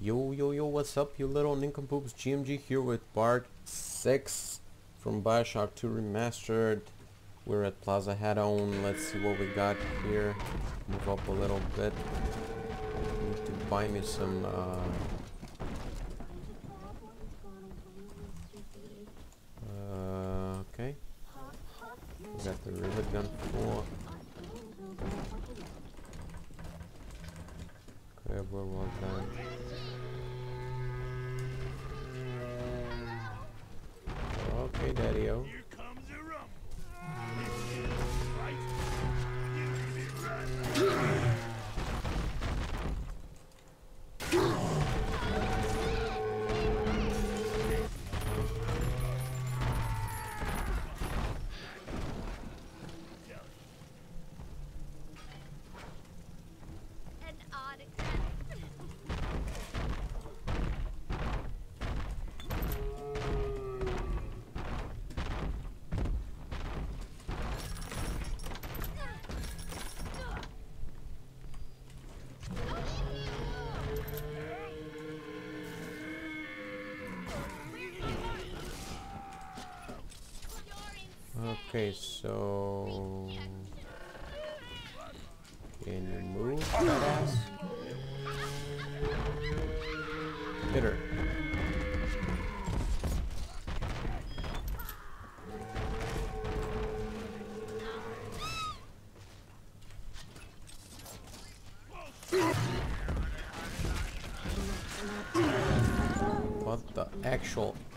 Yo, yo, yo, what's up, you little nincompoops? GMG here with part 6 from Bioshock 2 Remastered. We're at Plaza Head-On. Let's see what we got here. Move up a little bit. Need to buy me some, uh... Uh, okay. Got the rivet gun full. Okay, where was that? Okay, Daddy-O.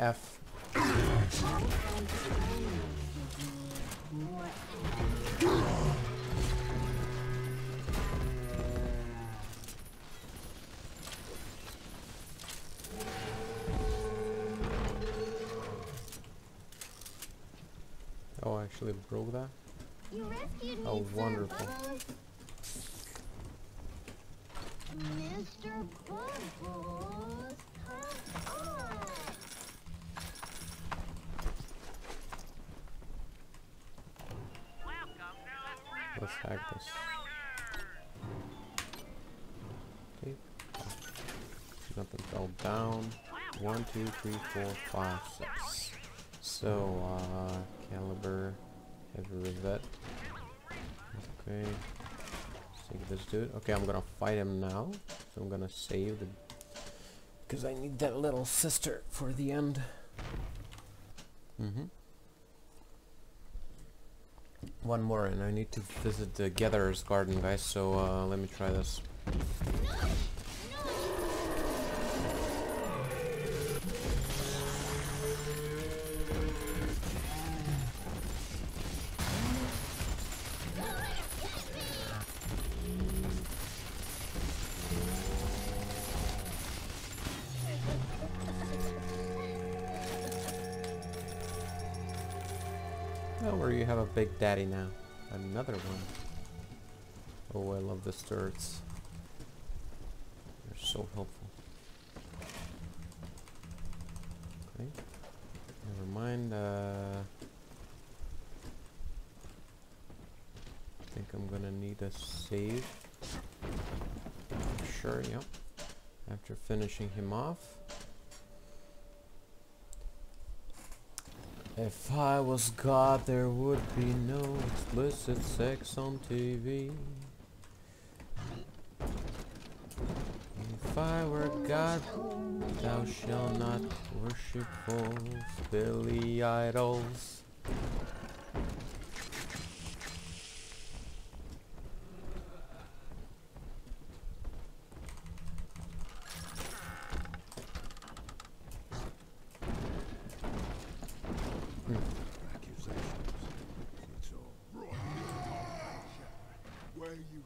F? Oh, I actually broke that? You rescued Oh, wonderful. Buzz. Mr. Bubbles, Let's hack this. Okay. Nothing fell down. One, two, three, four, five, six. So, uh, caliber, heavy rivet. Okay. Let's take this dude. Okay, I'm gonna fight him now. So I'm gonna save the... Because I need that little sister for the end. Mm-hmm. One more, and I need to visit the Gatherer's Garden, guys. So uh, let me try this. Daddy now. Another one. Oh, I love the turrets. They're so helpful. Okay. Never mind. Uh, I think I'm gonna need a save. Sure, yep. After finishing him off. If I was God, there would be no explicit sex on TV. If I were God, thou shalt not worship false Billy idols.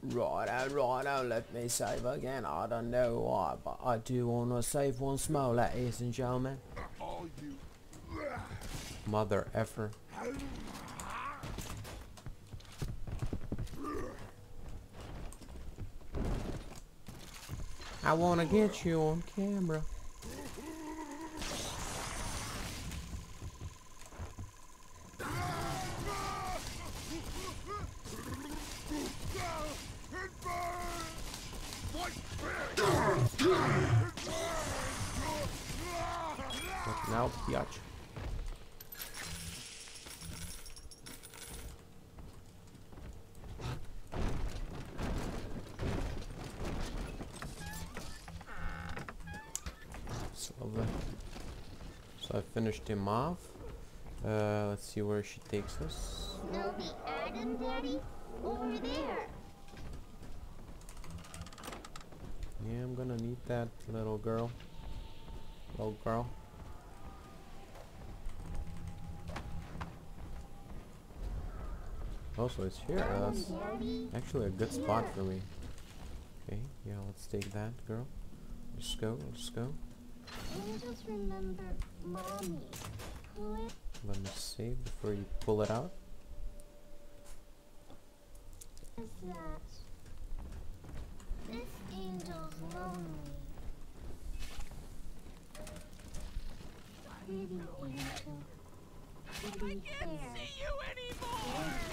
Right out, right out, let save again. I don't know why, but I do wanna save once more, ladies and gentlemen. Mother effer. I wanna get you on camera. Out, biatch. So. So I finished him off. Uh, let's see where she takes us. Snowy Adam, Daddy? Over there. Yeah, I'm gonna need that little girl. Little girl. Also, it's here. Uh, that's actually a good spot for me. Okay, yeah, let's take that, girl. Let's go, let's go. Angels remember Mommy. Let me save before you pull it out. that? This angel's lonely. Pretty angel. Pretty hair.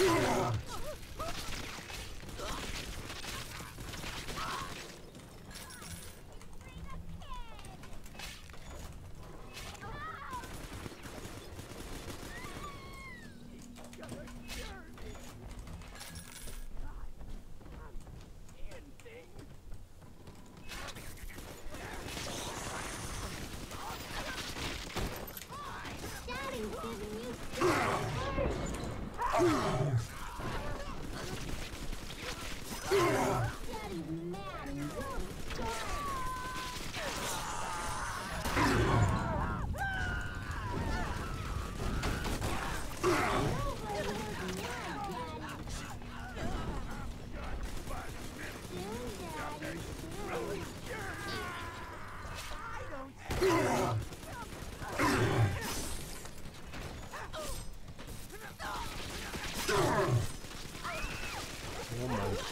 Daddy's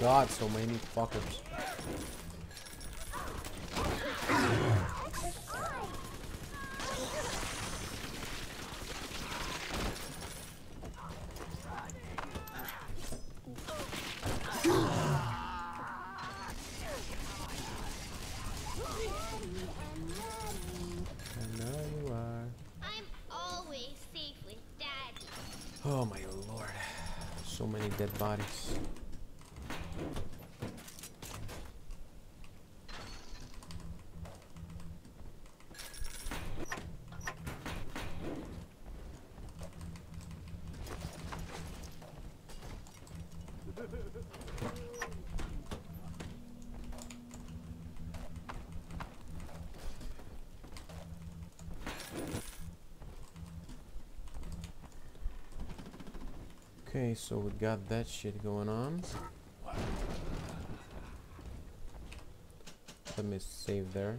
god, so many fuckers. I know you are. I'm always safe with Daddy. Oh my lord. So many dead bodies. Okay, so we got that shit going on. Let me save there.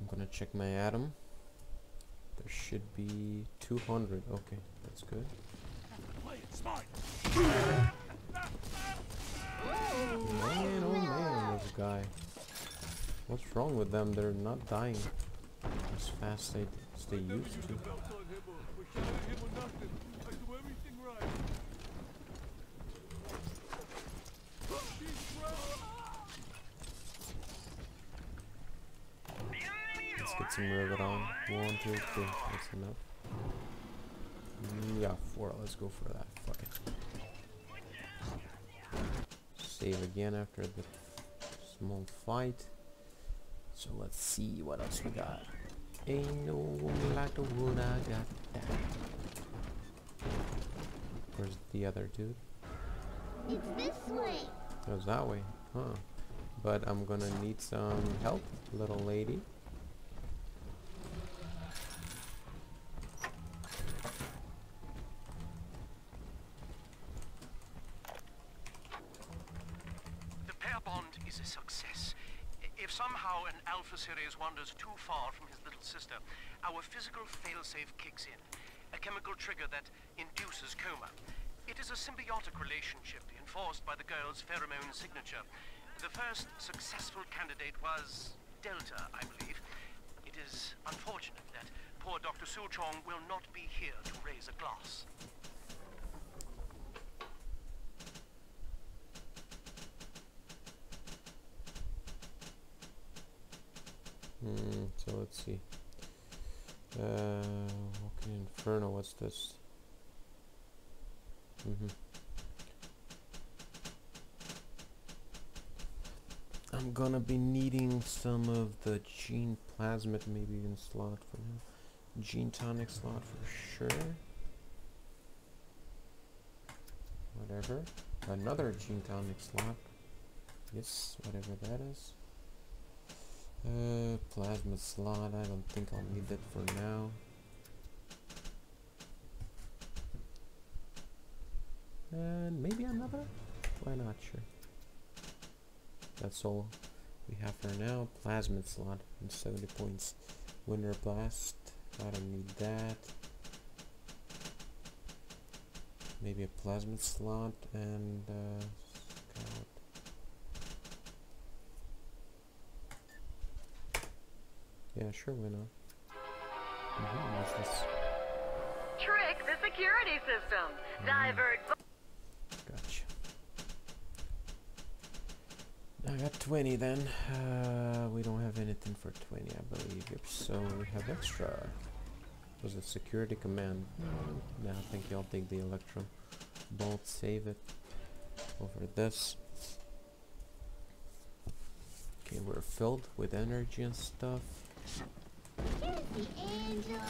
I'm gonna check my atom. There should be 200. Okay, that's good. Man, oh man, this guy. What's wrong with them? They're not dying as fast they, as they used to. Belt on him or, or shot at him or nothing. I do everything right. She's Some on. One, two, three. That's enough. Mm, Yeah, four. Let's go for that. Fuck it. Save again after the small fight. So let's see what else we got. Ain't no woman like the one I got. that. Where's the other dude? It's this way. Goes that way, huh? But I'm gonna need some help, little lady. The pair bond is a success. I- If somehow an Alpha Series wanders too far from his little sister, our physical kicks in, a chemical trigger that induces coma. It is a symbiotic relationship enforced by the girl's pheromone signature. The first successful candidate was Delta, I believe. It is unfortunate that poor Dr. Suchong will not be here to raise a glass. Hmm, so let's see. Uh, Walking Inferno, what's this? hmm I'm gonna be needing some of the gene plasmid, maybe even slot for now. Gene tonic slot for sure. Whatever. Another gene tonic slot. Yes, whatever that is. Uh, plasma slot. I don't think I'll need that for now. And maybe another? Why not? Sure. That's all we have for now. Plasmid slot and 70 points. Winter blast. I don't need that. Maybe a plasmid slot and uh, scout. Yeah, sure, why not? Mhm, what's this? Trick the security system. Divert. Gotcha. I got 20 then. Uh, we don't have anything for 20, I believe. If so, we have extra. Was it security command? Mm, nah, I think I'll take the electro bolt, save it over this. Okay, we're filled with energy and stuff. Here's the angel.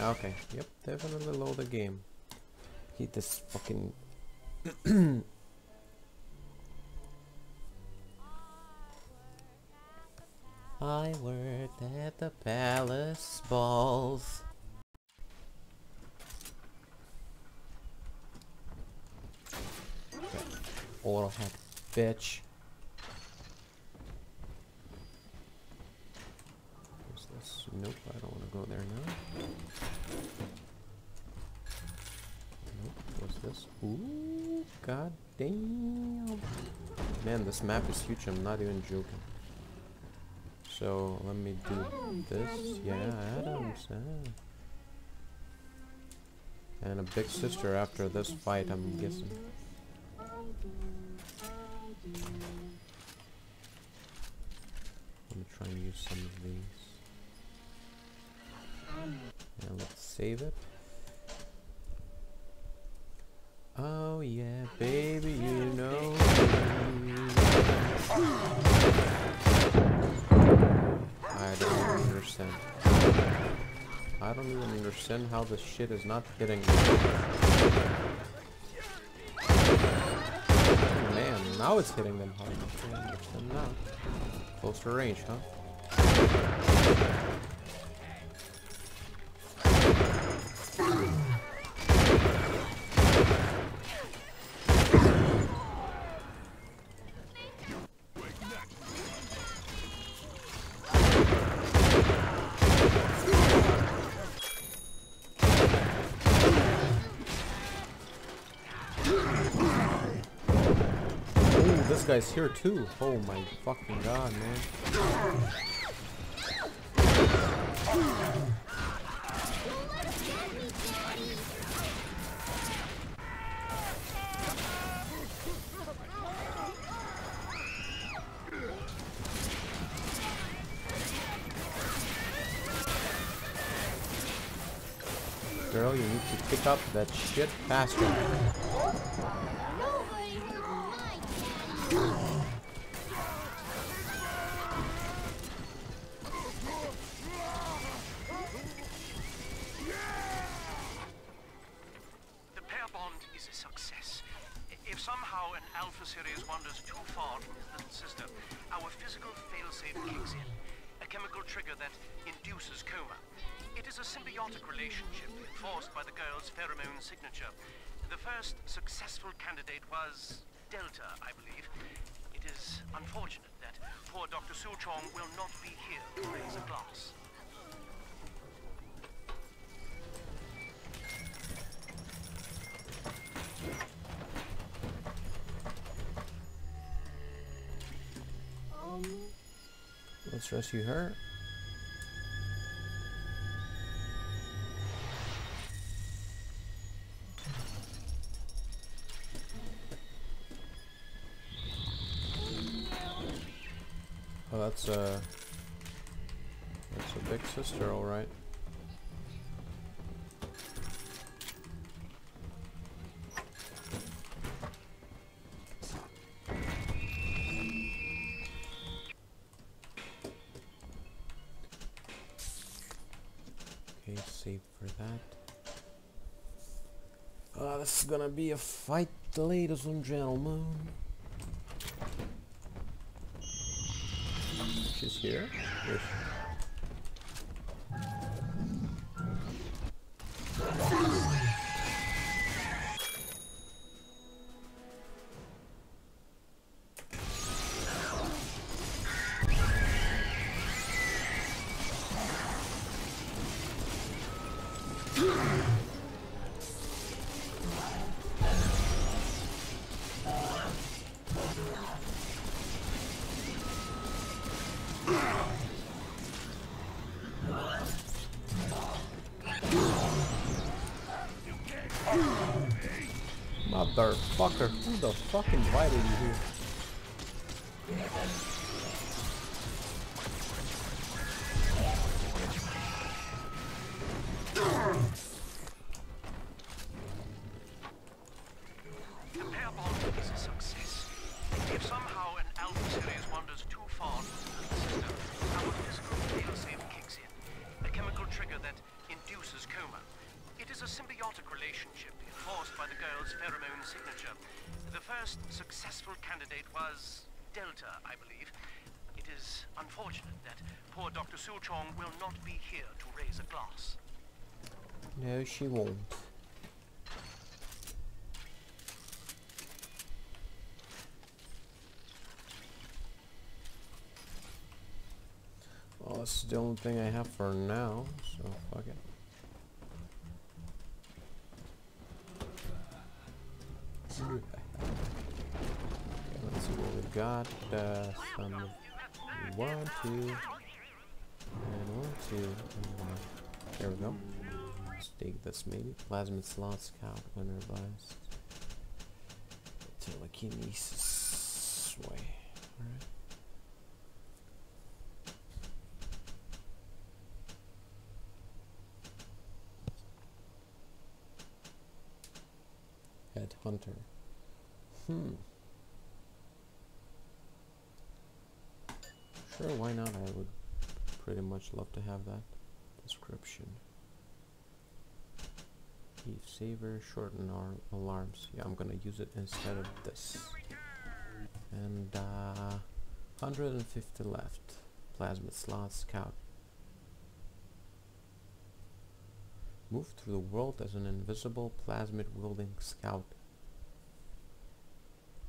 Okay, yep, definitely load the game. Hit this fucking I worked at the palace balls. Hack, bitch. What's this? Nope, I don't want to go there now. Nope, what's this? Ooh, god damn. Man, this map is huge, I'm not even joking. So, let me do this. Yeah, Adams. ah. And a big sister after this fight, I'm guessing. Let me try and use some of these. And let's save it. Oh yeah, baby, you know. I don't even understand. I don't even understand how this shit is not hitting me. Man, now it's hitting them hard. Now. Closer range, huh? Guy's here too. Oh my fucking god, man. Girl, you need to pick up that shit faster. Rescue her. Oh, that's uh, It's a big sister, alright. Okay, gonna be a fight, ladies and gentlemen. She's here? Fuck invited you here? She won't. Well, this is the only thing I have for now, take this maybe. Plasmid slot scout when revised. Telekinesis way. Alright. Headhunter. Hmm. Sure, why not? I would pretty much love to have that description. Saver, shorten our alarms. Yeah, I'm gonna use it instead of this. And uh, 150 left. Plasmid slot scout. Move through the world as an invisible plasmid wielding scout.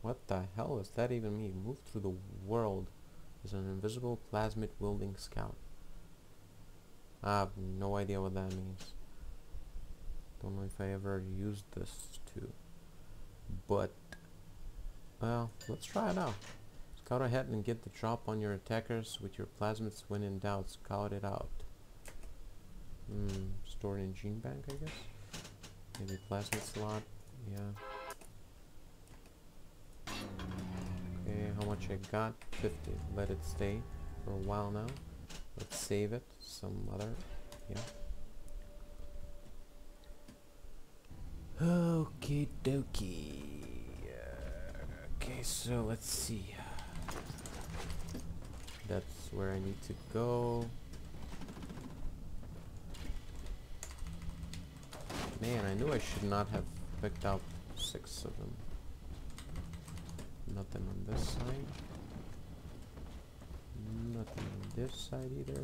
What the hell does that even mean? Move through the world as an invisible plasmid wielding scout. I have no idea what that means. Don't know if I ever used this too. But, well, let's try it out. Scout ahead and get the drop on your attackers with your plasmids when in doubt. Scout it out. Hmm, stored in gene bank, I guess? Maybe plasmid slot, yeah. Okay, how much I got? 50. Let it stay for a while now. Let's save it. Some other, yeah. Okie dokie. Uh, okay, so let's see. That's where I need to go. Man, I knew I should not have picked out six of them. Nothing on this side. Nothing on this side either.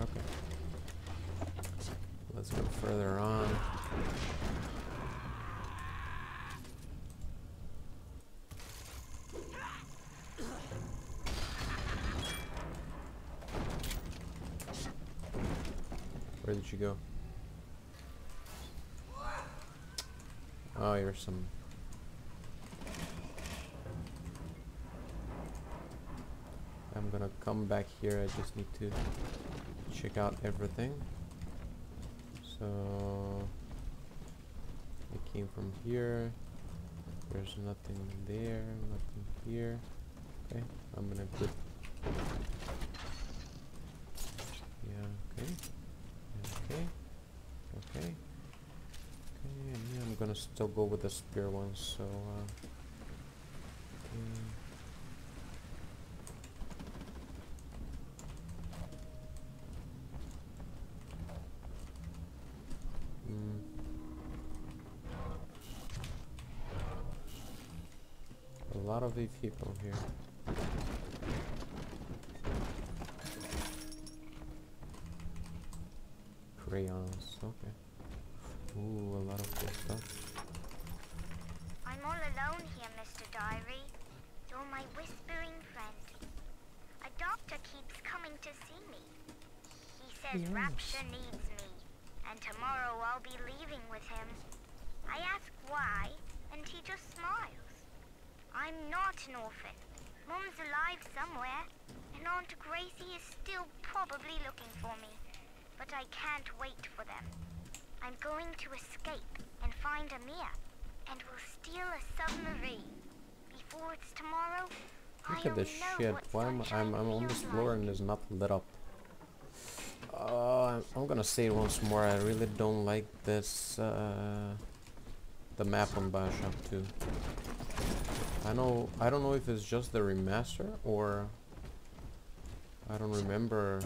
Okay. Let's go further on. Where did you go? Some. I'm gonna come back here. I just need to check out everything. So it came from here. There's nothing there, nothing here. Okay, I'm gonna put. Yeah. Okay. Okay. Okay. Okay. And yeah, I'm gonna still go with the spear one. So. Uh, okay. Mm. A lot of people here. Crayons, okay. Ooh, a lot of cool stuff. I'm all alone here, Mr. Diary. You're my whispering friend. A doctor keeps coming to see me. He says Yes. Rapture needs me, and tomorrow I'll be leaving with him. I ask why, and he just smiles. I'm not an orphan. Mum's alive somewhere, and Aunt Gracie is still probably looking for me. But I can't wait for them. I'm going to escape and find Amir, and we'll steal a submarine. Before it's tomorrow, Look I'll at this shit. Why am I, I'm, I'm on this floor and it's not lit up. I'm, I'm gonna say it once more. I really don't like this, uh, the map on Bioshock 2. I know, I don't know if it's just the remaster or I don't remember.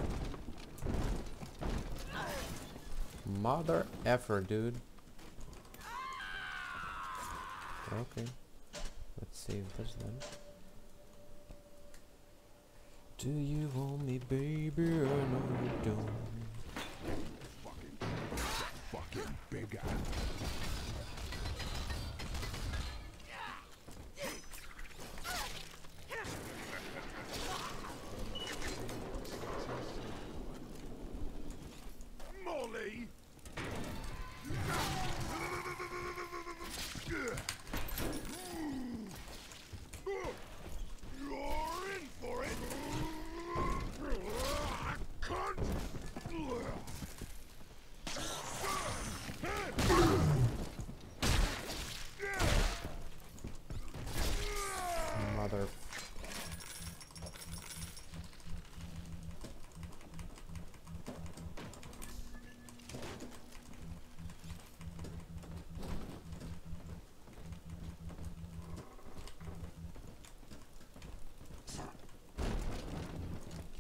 Mother effer, dude. Okay. Let's save this then. Do you want me, baby, or no you don't? Thank you.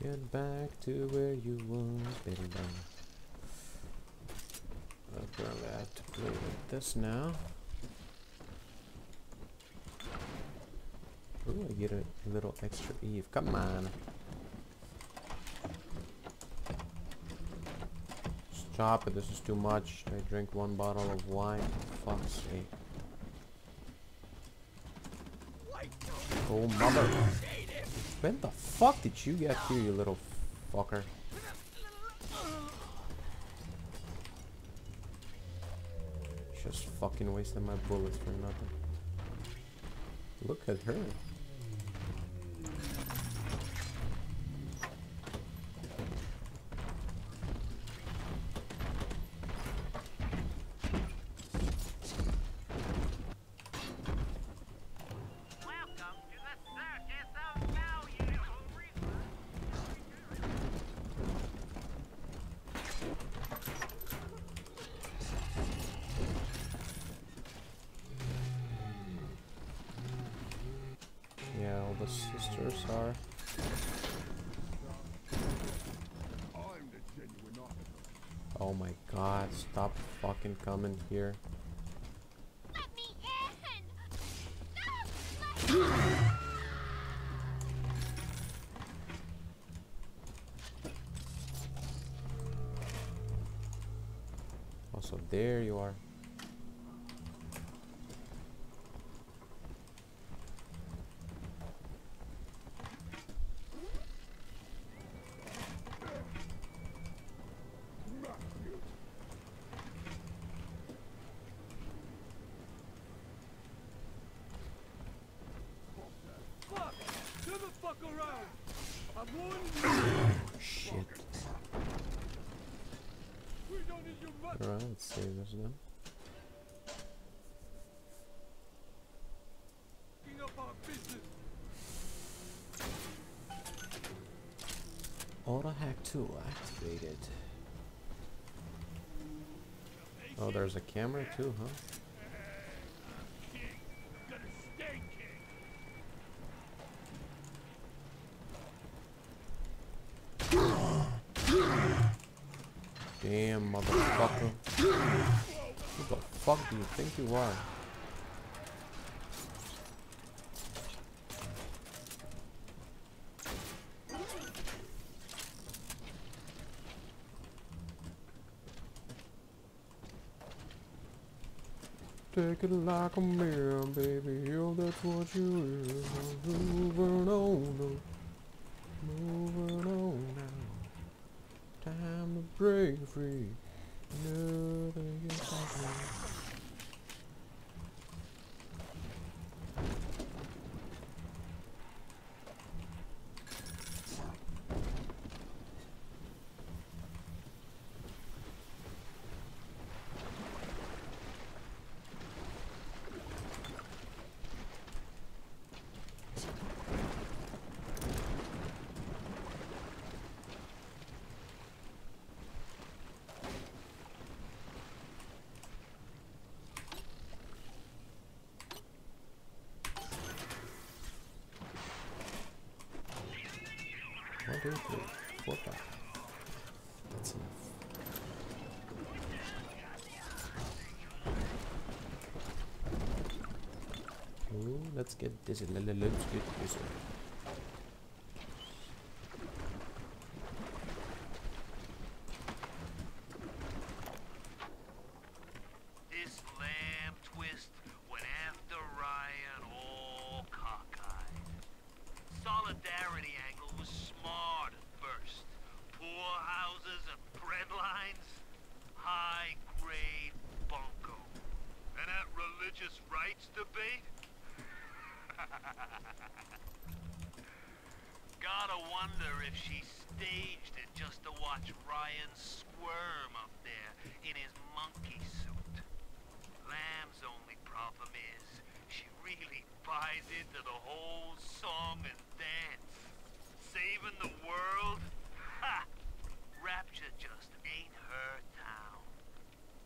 Get back to where you was, baby. Apparently I have to play with this now. Ooh, I get a little extra Eve. Come on. Stop it, this is too much. I drink one bottle of wine. Fuck's sake. Oh, mother. When the fuck did you get here, you little fucker? Just fucking wasting my bullets for nothing. Look at her. Welcome to the circus of value. Yeah, all the sisters are. I'm the genuine officer. Oh my god, stop fucking coming here. Shit. Alright, let's save this then. Auto hack tool activated. Oh, there's a camera too, huh? King. Gonna stay king. Damn, motherfucker. Who the fuck do you think you are? Take it like a man, baby. Yo, that's what you is. Moving on, moving on now. Time to break free. Nothing can stop me. One, two, three, four, five. That's enough. Ooh, let's get dizzy. le- le- Let's get dizzy. This lamb twist went after Ryan all cockeyed. Solidarity angle was smart at first. Poor houses and bread lines. High grade bunko. And that religious rights debate? Gotta wonder if she staged it just to Ryan squirm up there in his monkey suit. Lamb's only problem is she really buys into the whole song and dance. Saving the world? Ha! Rapture just ain't her town.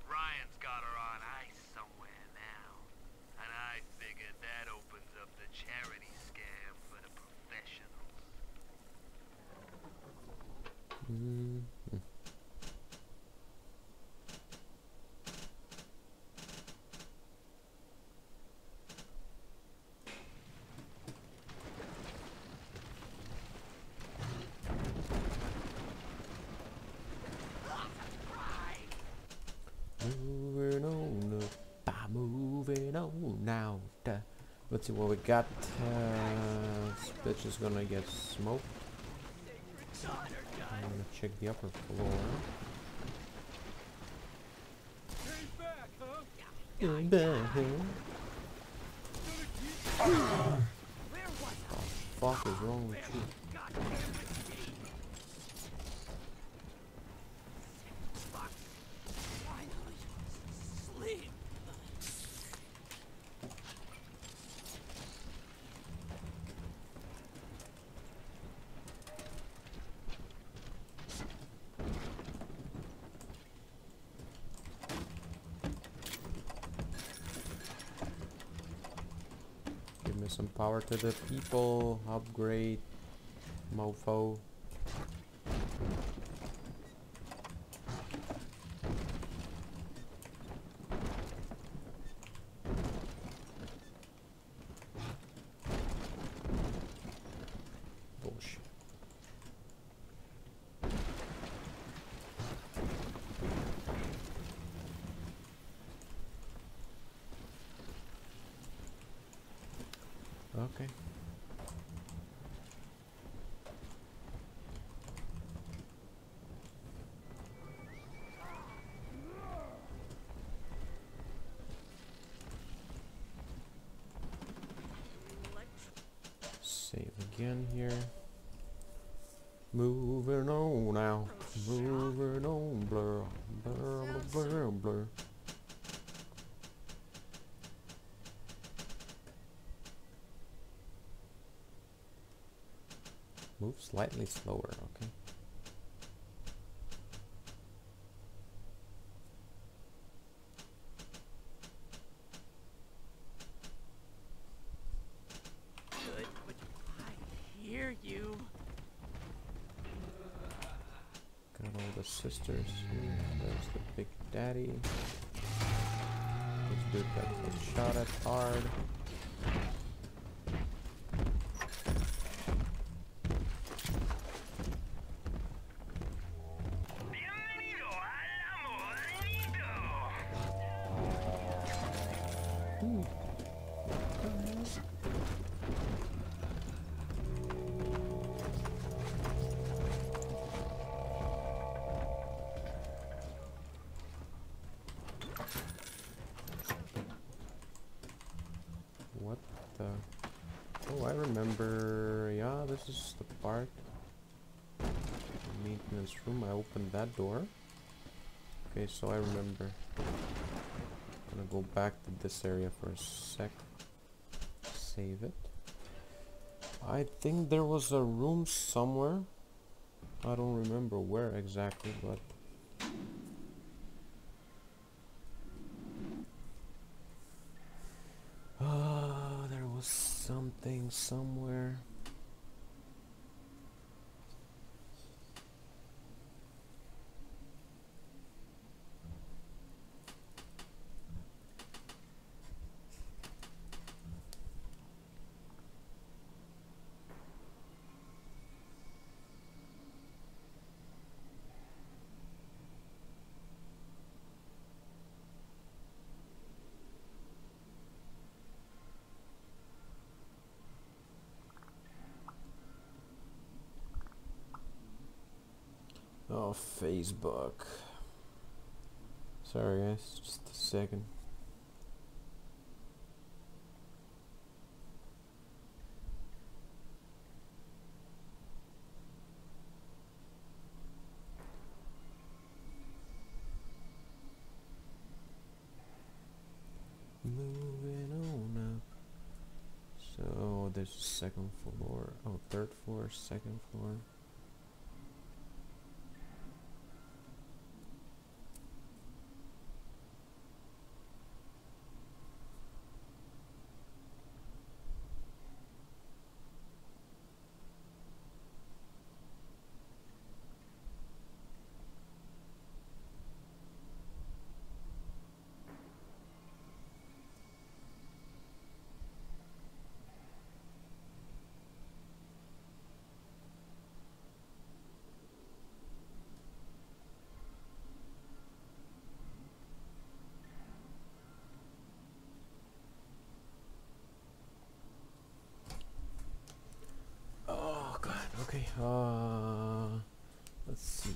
Ryan's got her on ice somewhere now. And I figured that opens up the charity scam for the professionals. Mm. Moving on, uh, ah, moving on now. Let's see what we got. Uh, this bitch is gonna get smoked. I'm gonna check the upper floor. Back, huh? Going back, huh? What the fuck is wrong with you? Give me some power to the people. Upgrade. Mofo. Bullshit. Okay. Here. Moving on now. Oh, moving on, blur, blur, blur, blur, blur. Move slightly slower, okay? Maintenance room. I opened that door. Okay, so I remember. I'm Gonna go back to this area for a sec. Save it. I think there was a room somewhere. I don't remember where exactly, but Ah, there was something somewhere. Oh, Facebook. Sorry, guys, just a second. Moving on up. So there's a second floor. Oh, third floor, second floor. Oh god, okay. Uh let's see.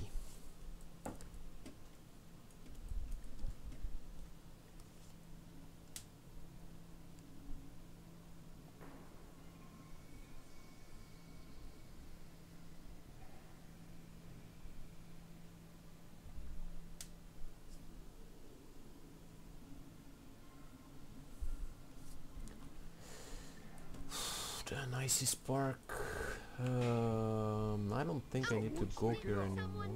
The nicest park. Um, I don't think I need to go here anymore.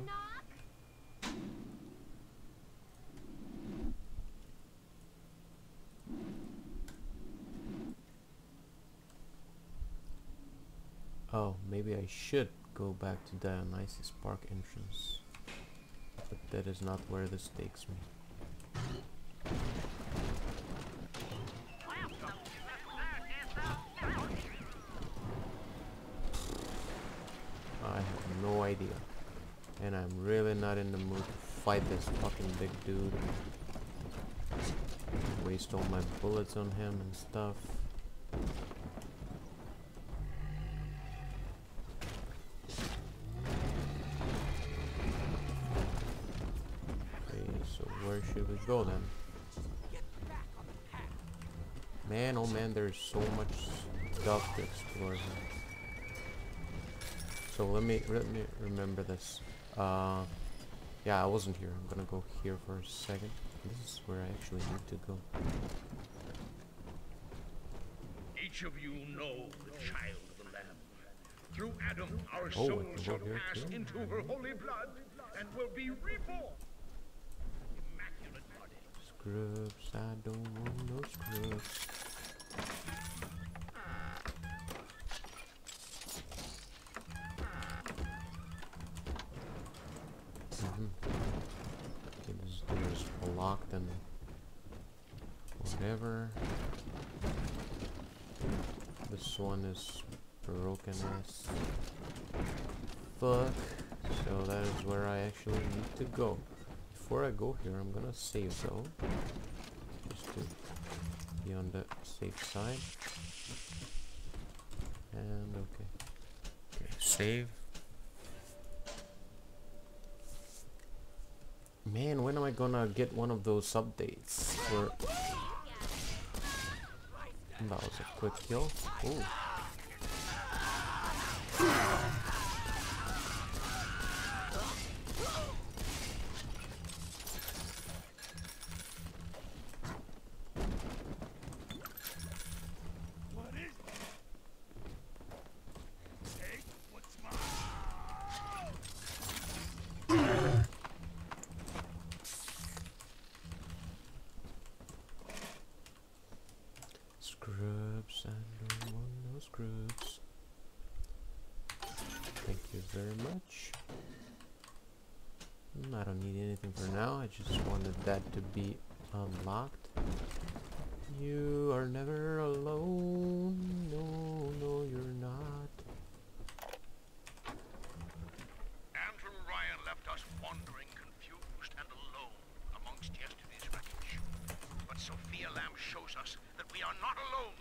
Oh, maybe I should go back to Dionysus Park entrance. But that is not where this takes me. I have no idea. And I'm really not in the mood to fight this fucking big dude. Waste all my bullets on him and stuff. Okay, so where should we go then? Man, oh man, there's so much stuff to explore here. So let me let me remember this. Uh, yeah, I wasn't here. I'm gonna go here for a second. This is where I actually need to go. Each of you know the child of the Lamb. Through Adam, our Oh, I souls shall pass too. into her holy blood and will be reborn. Immaculate body. Scrubs, I don't want no scrubs. Whatever. This one is broken as fuck. So that is where I actually need to go. Before I go here, I'm gonna save though. Just to be on the safe side. And okay. Okay, save. Man, when am I gonna get one of those updates? For that was a quick kill. Ooh. What is that? Take what's mine. Scrubs, I don't want no scrubs. Thank you very much. Mm, I don't need anything for now. I just wanted that to be unlocked. You are never alone. No, no, you're not. Andrew Ryan left us wandering, confused, and alone amongst yesterday's wreckage. But Sophia Lamb shows us that we are not alone.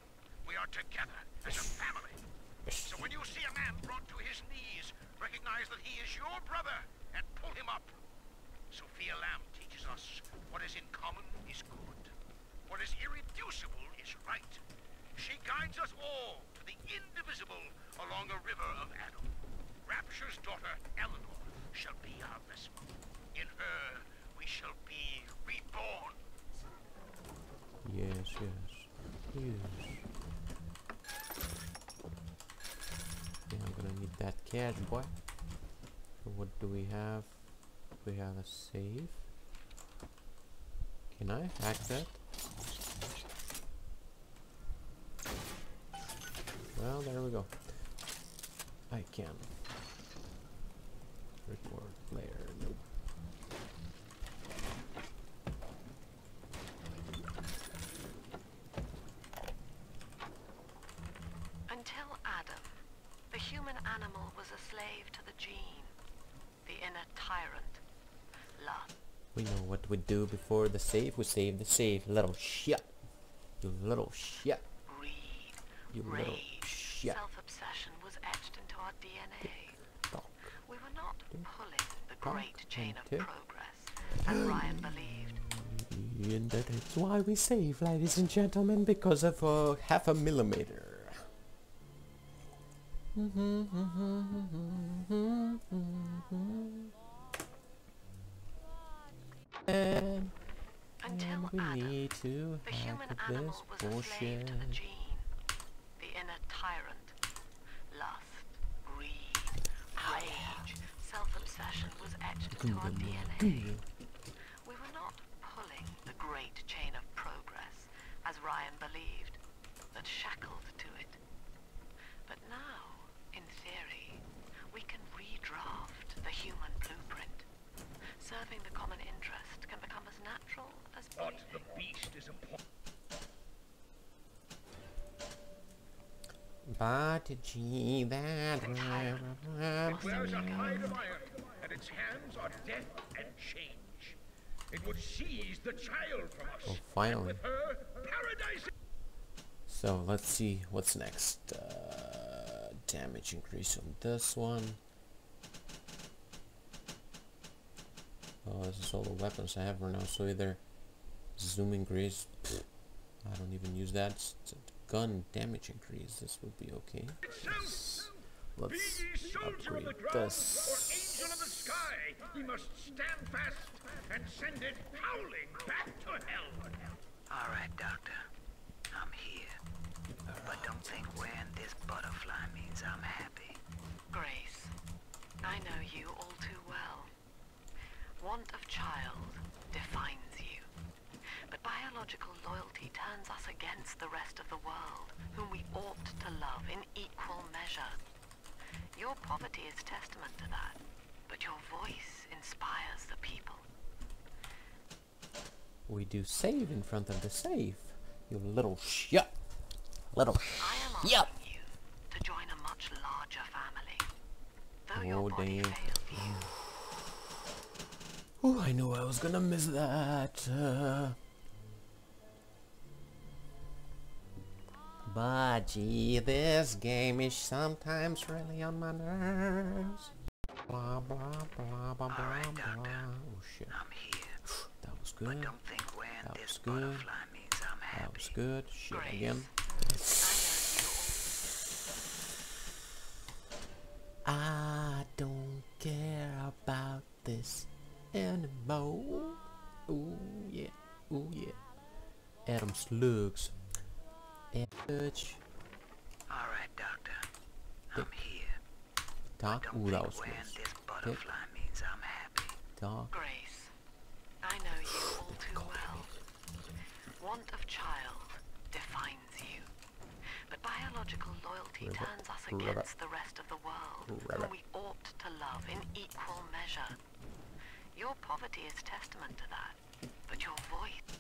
We are together as a family. So when you see a man brought to his knees, recognize that he is your brother and pull him up. Sophia Lamb teaches us what is in common is good. What is irreducible is right. She guides us all to the indivisible along a river of Adam. Rapture's daughter, Eleanor, shall be our vessel. In her, we shall be reborn. Yes, yes. Yes. Yeah, I'm gonna need that cash, boy. So what do we have? We have a save. Can I hack that? Well, there we go. I can. Record player, nope. Until Adam, the human animal was a slave to the gene, the inner tyrant, lust. We know what we do before the save. We save the save. Little shit. You little shit. Greed, You little shit. self-obsession was etched into our DNA. We were not pulling the Talk great chain of and tick. progress, as Ryan believed. And that is why we save, ladies and gentlemen, because of uh, half a millimeter. Mm-hmm, mm-hmm, mm-hmm, And Until we Adam, need to the human animal was a slave to the gene, the inner tyrant, lust, greed, rage, self-obsession was etched into our DNA. We were not pulling the great chain of progress, as Ryan believed, but shackled to it. But now, in theory, we can redraft the human blueprint. Serving the common interest can become as natural as But the breathing. beast is upon Gee, that It wears a hide of iron, and its hands are death and change. It would seize the child from us. Oh, finally. her, So let's see what's next. Uh, damage increase on this one. Oh, this is all the weapons I have right now. So either zoom increase. pfft, I don't even use that. s- s- Gun damage increase. This would be okay. itself. Be let's ye soldier of the upgrade this. or angel of the sky, we must stand fast and send it howling back to hell. All right, Doctor. I'm here. But don't think wearing this butterfly means I'm happy. Grace, I know you all too well. Want of child defines you. But biological loyalty turns us against the rest of the world, whom we ought to love in equal measure. Your poverty is testament to that, but your voice inspires the people. We do save in front of the safe. You little shit. Little I am asking Yep. you to join a much larger family. Though Oh, your body damn. you, Oh, I knew I was gonna miss that. Uh... But gee, this game is sometimes really on my nerves. Blah blah blah blah blah right, blah. Doctor. Oh shit, I'm here. that was But good. don't think wearing That this was good. butterfly means I'm happy. That was good. Shit Grace. again. I know you all I don't care about this anymore. Ooh yeah, ooh yeah. Adam's Slugs. Edge. All right, Doctor. Dick. I'm here. Doc. Don't Ooh, that was wearing this butterfly means I'm happy. Doc. Grace, I know you all too well. Want of child defines you. But biological loyalty Ribbit, turns us ribbit, against the rest of the world, ribbit. whom we ought to love in equal measure. Your poverty is testament to that, but your voice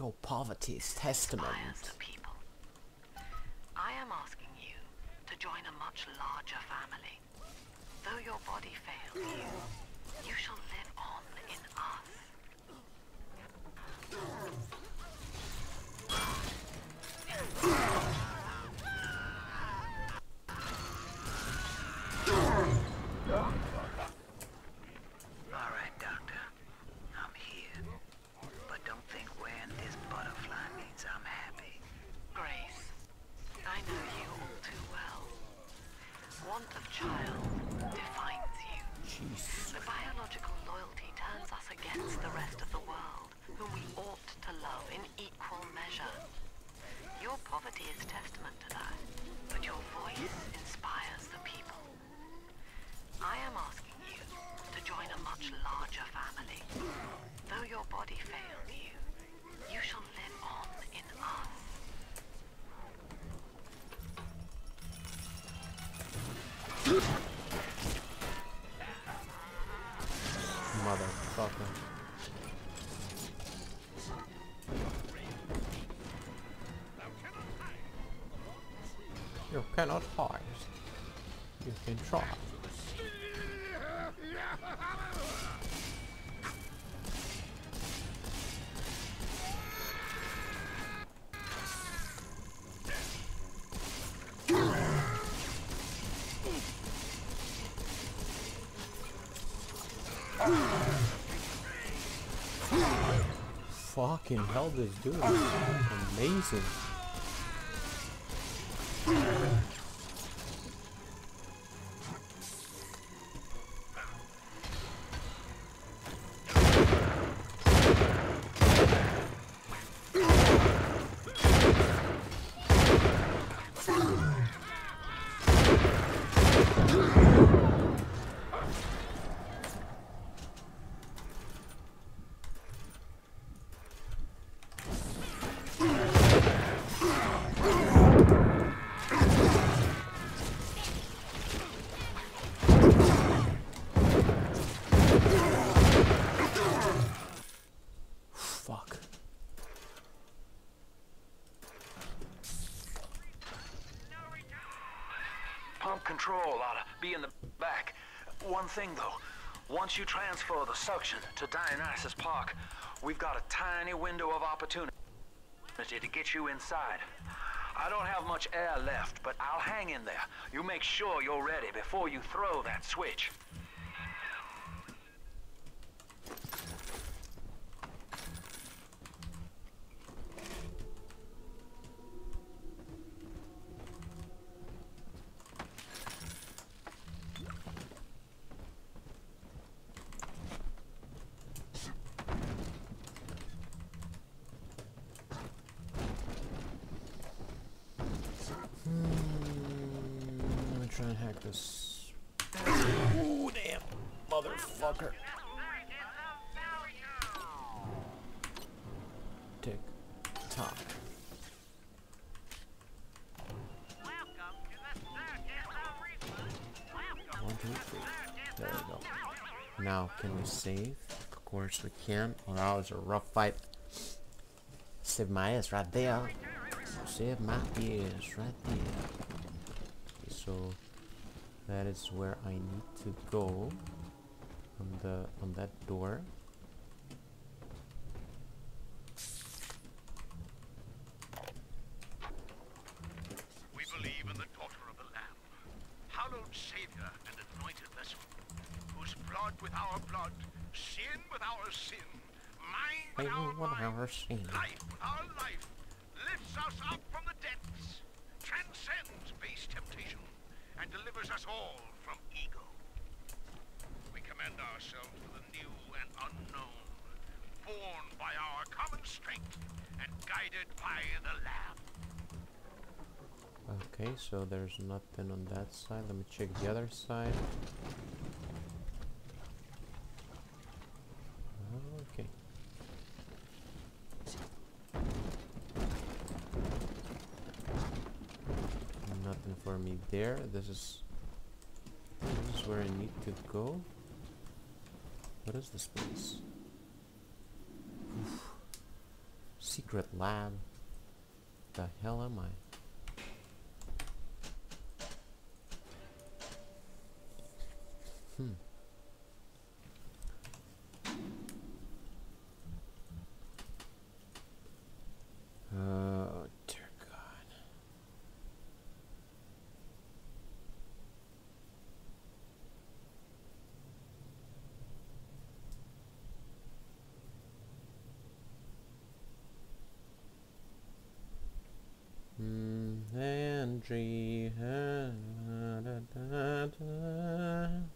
Your poverty is inspires testament. the people. I am asking you to join a much larger family. Though your body fails you, you shall live on in us. All right, Doctor. I'm here. But don't think wearing this butterfly means I'm happy. Grace, I know you all too well. Want of child defines Jesus. But biological loyalty turns us against the rest of the world, whom we ought to love in equal measure. Your poverty is testament to that, but your voice inspires the people. I am asking you to join a much larger family. Though your body fails cannot hide. You can try. Fucking hell, this dude is amazing. One thing though, once you transfer the suction to Dionysus Park, we've got a tiny window of opportunity to get you inside. I don't have much air left, but I'll hang in there. You make sure you're ready before you throw that switch. This. Ooh, damn, motherfucker. Tick tock. One, two, three. There we go. Now, can we save? Of course we can. Well, that was a rough fight. Save my ass right there. Save my ass right there. So that is where I need to go on the on that door. We believe in the daughter of the Lamb, hallowed Savior and anointed vessel, whose blood with our blood, sin with our sin, mind with our mind, ever seen? life with our life, lifts us up from the depths, transcends base temptation, and delivers us all from ego. We commend ourselves to the new and unknown, born by our common strength and guided by the Lamb. Okay, so there's nothing on that side. Let me check the other side. Okay. Nothing for me there. This is this is where I need to go. What is this place? Oof. Secret lab. The hell am I? Hmm. Oh dear God. Hmm, Andrew, ah, da, da, da.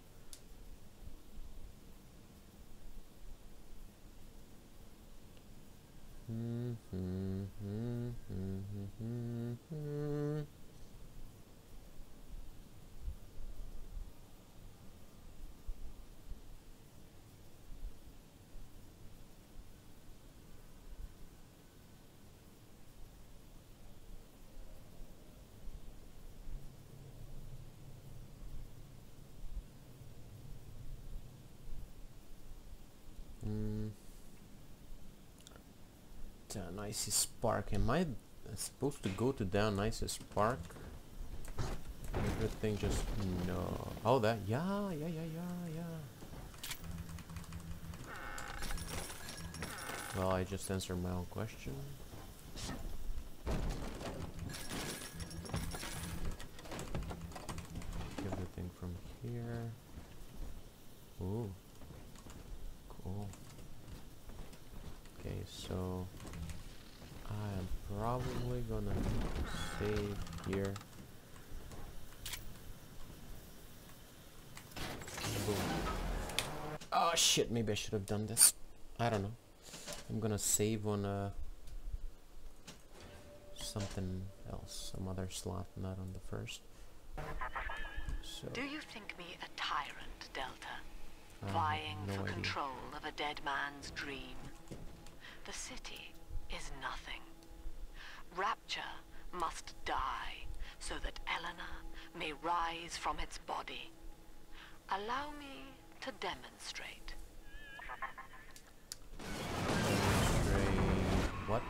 Mm. Dionysus Park. Am I supposed to go to Dionysus Park? Everything just no. Oh, that yeah, yeah, yeah, yeah, yeah. Well, I just answered my own question. Everything from here. Ooh. Cool. Okay, so I am probably gonna save here. Boom. Oh shit, maybe I should have done this. I don't know. I'm gonna save on uh something else, some other slot, not on the first. So Do you think me a tyrant, Delta? Vying no for idea. control of a dead man's dream? The city is nothing. Rapture must die so that Eleanor may rise from its body. Allow me to demonstrate. What?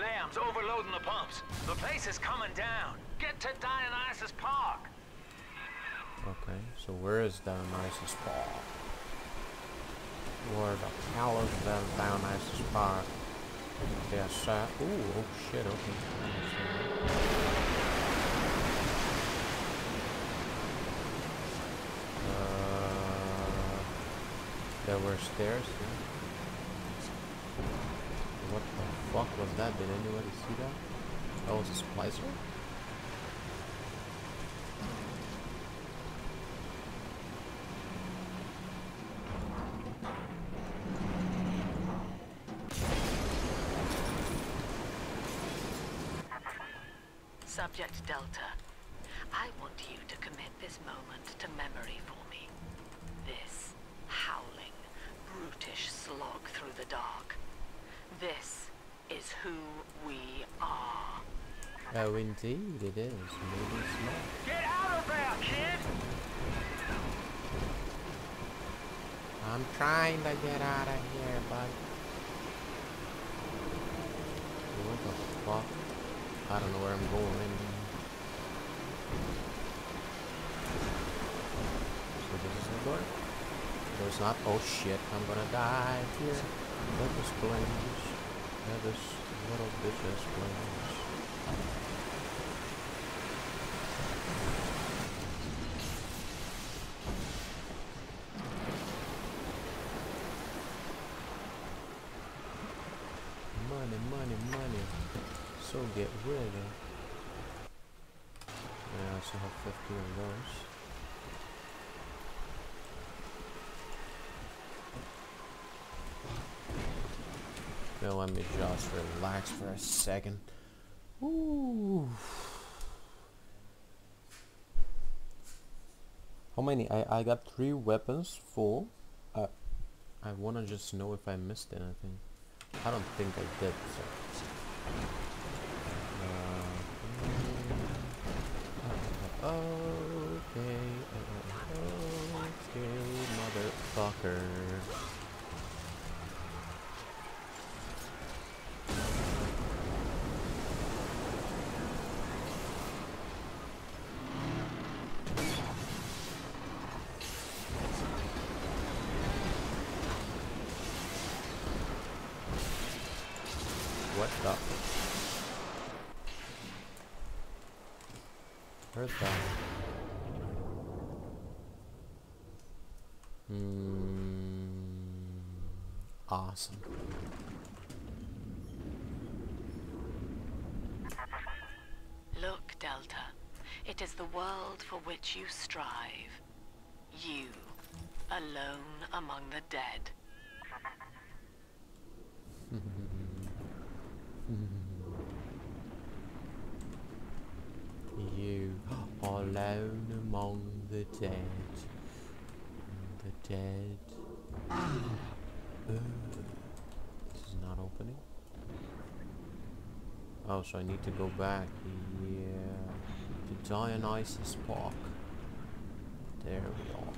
Lamb's overloading the pumps. The place is coming down. Get to Dionysus Park. Okay, so where is Dionysus Park? Where the hell is that Dionysus Park? Yes, uh, ooh, oh shit, okay. I understand that. Uh, there were stairs, yeah. What the fuck was that? Did anybody see that? That was a splicer? Subject Delta, I want you to commit this moment to memory for me. This howling, brutish slog through the dark. This is who we are. Oh, indeed it is. Maybe small. Get out of there, kid! I'm trying to get out of here, bud. What the fuck? I don't know where I'm going. So this is the door? There's not. Oh shit, I'm gonna die here. Let this Let this little bitches flames. Money, money, money. So get rid of. Yeah, I also have 15 of those. Now let me just relax for a second. Ooh. How many? I, I got three weapons full. Uh, I wanna just know if I missed anything. I don't think I did. So. Uh, okay. uh, Okay, motherfucker. What the? Where's that? Hmm. Look, Delta. It is the world for which you strive. You, alone among the dead. You alone among the dead. The dead. Oh, so I need to go back. Yeah. To Dionysus Park. There we are.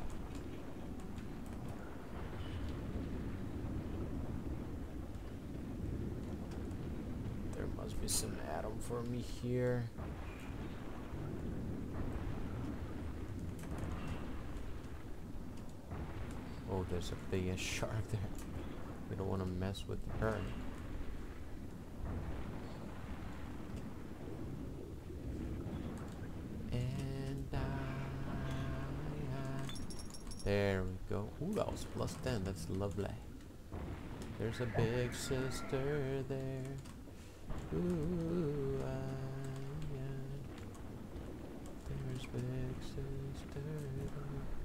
There must be some Adam for me here. Oh, there's a big shark there. We don't want to mess with her. And I, there we plus 10. That's lovely. There's a big sister there. Ooh, ah, I, There's big sister there.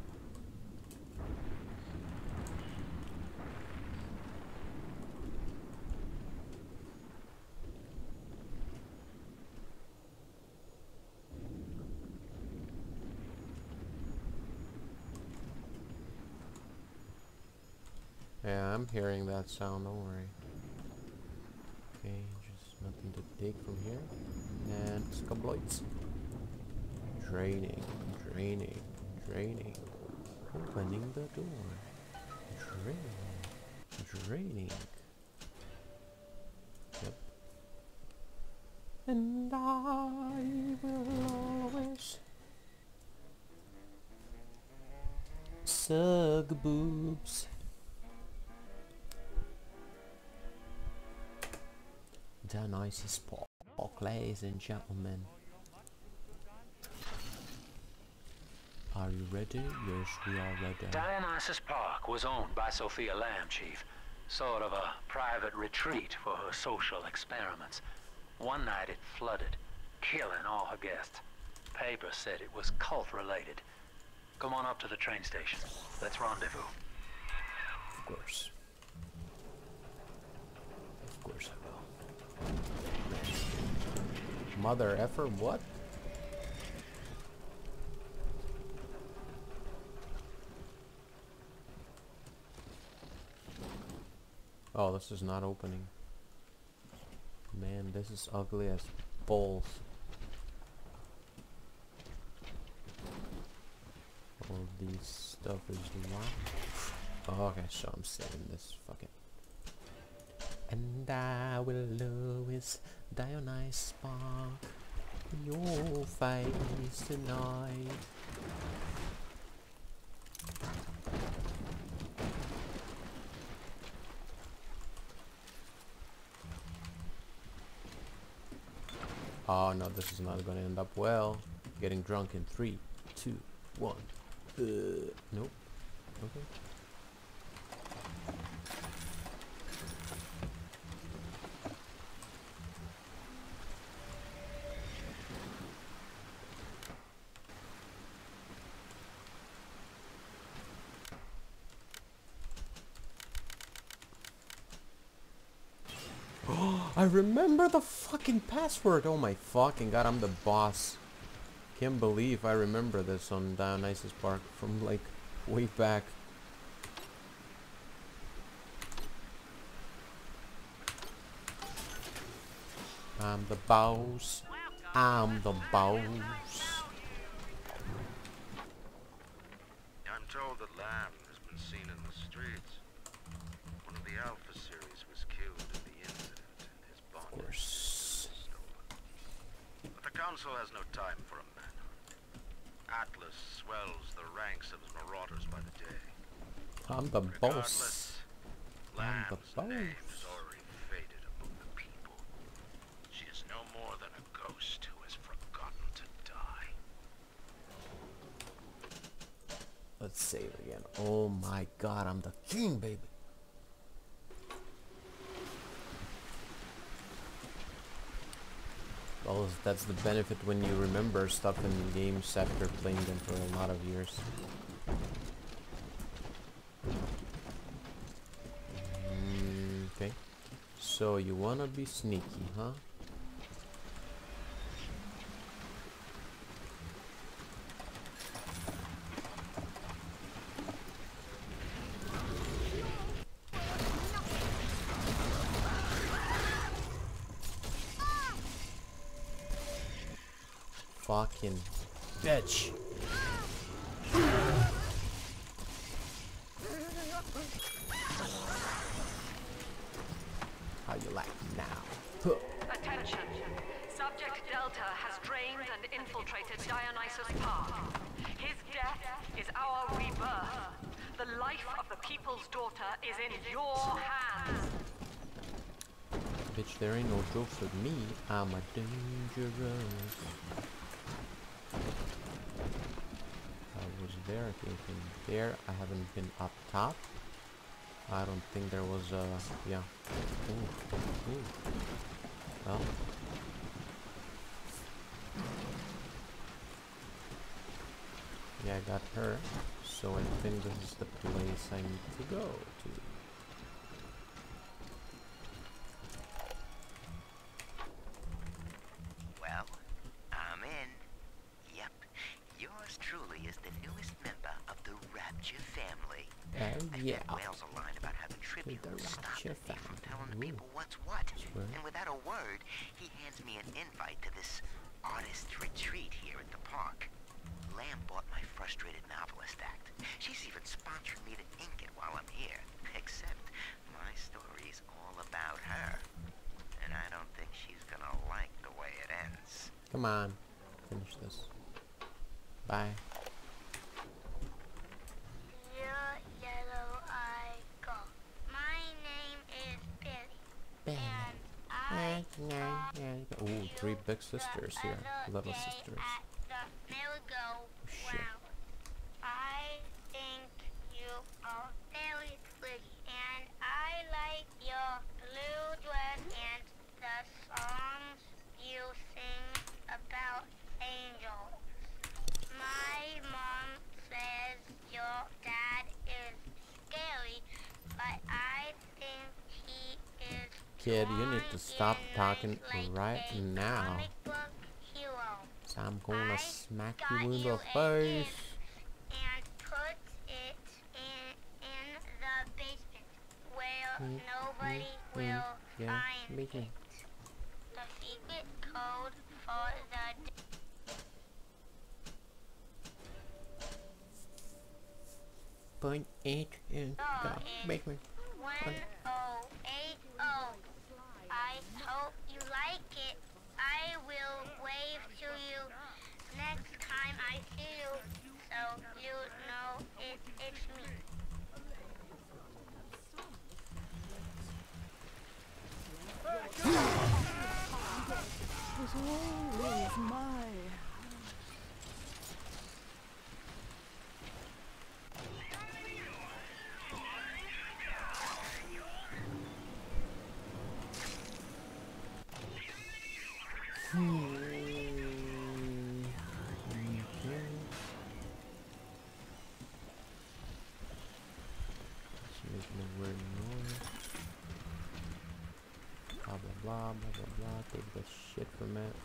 Hearing that sound, don't worry. Okay, just nothing to take from here. And scabloids. Draining, draining, draining. Opening the door. Draining, draining. Yep. And I will always suck boobs. Dionysus Park, ladies and gentlemen. Are you ready? Yes, we are ready. Dionysus Park was owned by Sophia Lamb, Chief. Sort of a private retreat for her social experiments. One night it flooded, killing all her guests. Papers said it was cult-related. Come on up to the train station. Let's rendezvous. Of course. Of course I will. Mother effer, what? Oh, this is not opening. Man, this is ugly as balls. All these stuff is locked. Oh, okay, so I'm saving this. Fuck it. And I will always Dionysus spark in your face tonight. Oh no, this is not gonna end up well. Getting drunk in three, two, one. Uh, nope. Okay. I remember the fucking password. Oh my fucking god, I'm the boss. Can't believe I remember this on Dionysus Park from like way back. I'm the boss. I'm the boss. I'm told that Lamb has been seen in the streets. One of the Alpha series was killed in the incident, and his Of bond course. stolen. But the Council has no time for a manhunt. Atlas swells the ranks of his marauders by the day. I'm the boss. Regardless, I'm the name boss. is already faded among the people. She is no more than a ghost who has forgotten to die. Let's save again. Oh my god, I'm the king, baby. That's the benefit when you remember stuff in games after playing them for a lot of years. Mm, okay. So you wanna be sneaky, huh? Fucking bitch. How you like me now? Huh. Attention. Subject Delta has drained and infiltrated Dionysus Park. His death is our rebirth. The life of the people's daughter is in your hands. Bitch, there ain't no jokes with me. I'm a dangerous. I was there, I think in there. I haven't been up top. I don't think there was a yeah. Ooh. Ooh. Well. Yeah, I got her. So I think this is the place I need to go to. Well, I'm in. Yep, yours truly is the newest member of the Rapture family. And I've yeah. got Wales a line about having tribute the stopping Rapture me from family. telling the Ooh. people what's what. Swear. And without a word, he hands me an invite to this artist retreat here at the park. Lamb bought my frustrated novelist act. She's even sponsoring me to ink it while I'm here. Except my story's all about her. And I don't think she's gonna like the way it ends. Come on. Finish this. Bye. Dear Yellow Eye Girl, my name is Billy, and I saw Ooh, three big sisters here. Little sisters. At the merry-go Shit. round. I think you are very pretty, and I like your blue dress and the songs you sing about angels. My mom says your dad is scary, but I think he is Kid, you need to stop talking right now. So I'm gonna smack you in the face. in in nobody will yeah, find it. The secret code for the Point eight door the basement. 1080. I hope you like it. I will wave to you next time I see you, so you know it, it's me. Was always my Hmm. Okay. It's making a weird noise. Blah blah blah blah blah blah. Take that shit from it.